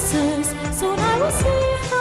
promises. Soon I will see her.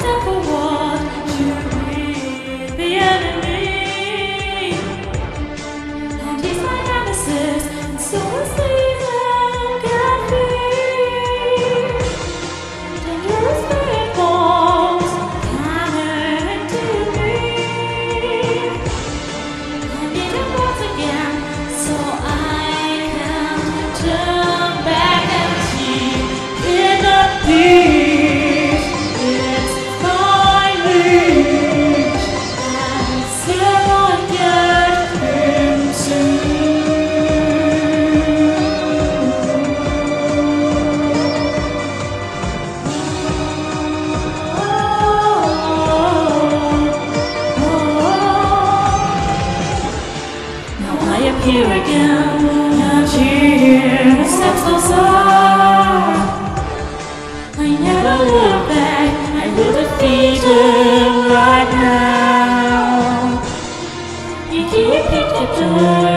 step away. Here again. Not here, steps closer. I never look back. I will defeat him right now. He keep picked the